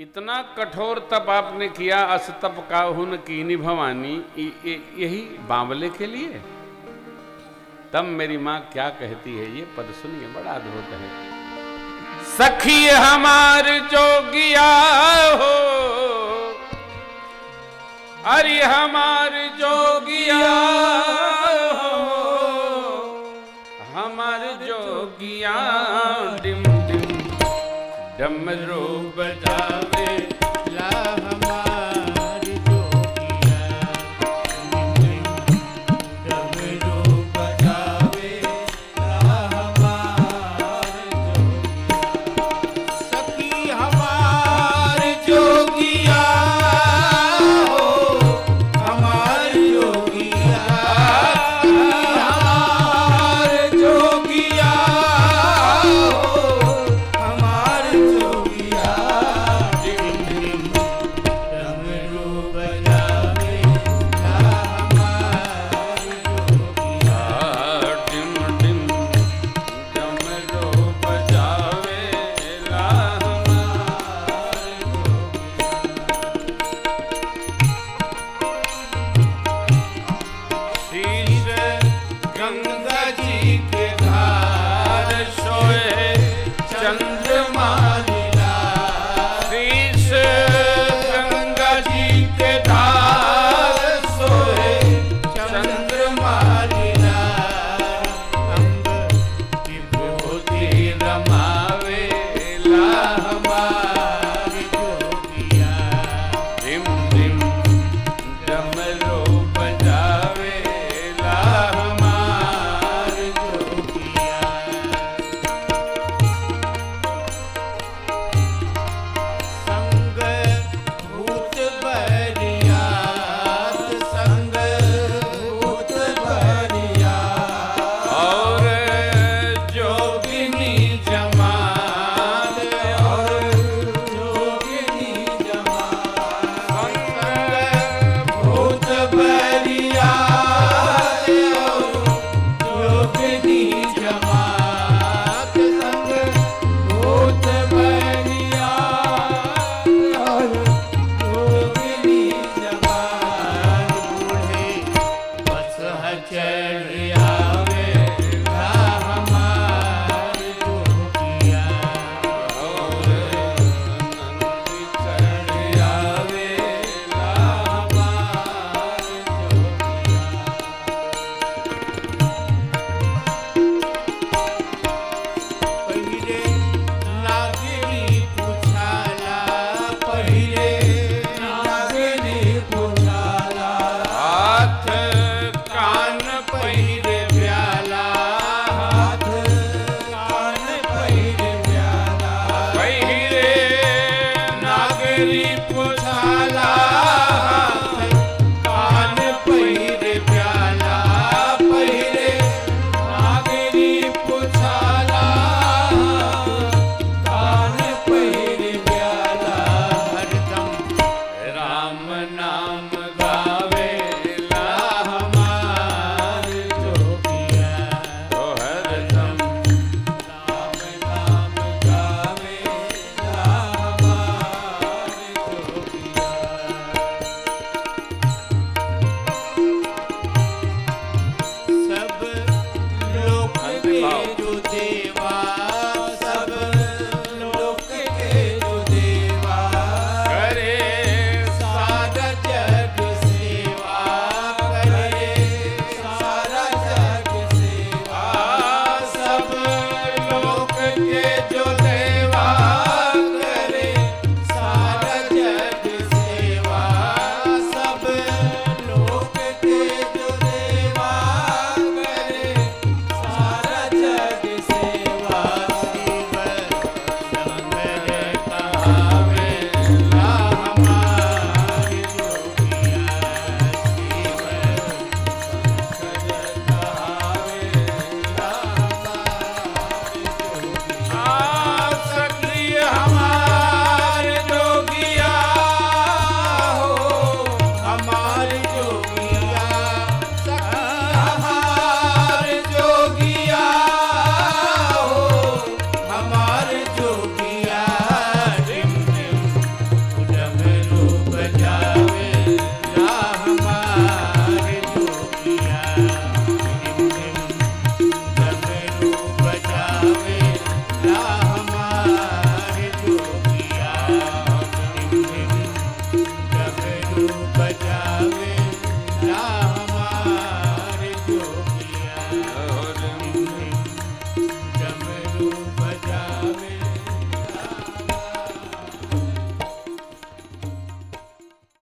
इतना कठोर तप आपने किया, असतप का हुन कीनी भवानी यही बावले के लिए? तब मेरी माँ क्या कहती है, ये पद सुनिए, बड़ा अद्भुत है। सखी हमार जोगिया हो, अरे हमार जोगिया ब्रह्म रूप जावे Acharya Yeah.